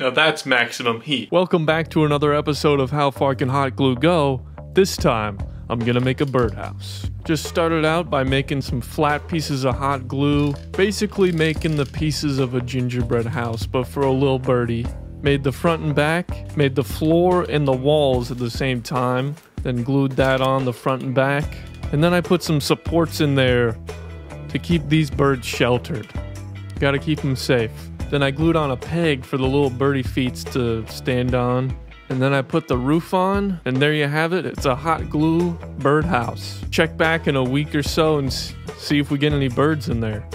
Now that's maximum heat. Welcome back to another episode of How Far Can Hot Glue Go. This time, I'm gonna make a birdhouse. Just started out by making some flat pieces of hot glue, basically making the pieces of a gingerbread house, but for a little birdie. Made the front and back, made the floor and the walls at the same time, then glued that on the front and back. And then I put some supports in there to keep these birds sheltered. Gotta keep them safe. Then I glued on a peg for the little birdie feet to stand on. And then I put the roof on, and there you have it. It's a hot glue birdhouse. Check back in a week or so and see if we get any birds in there.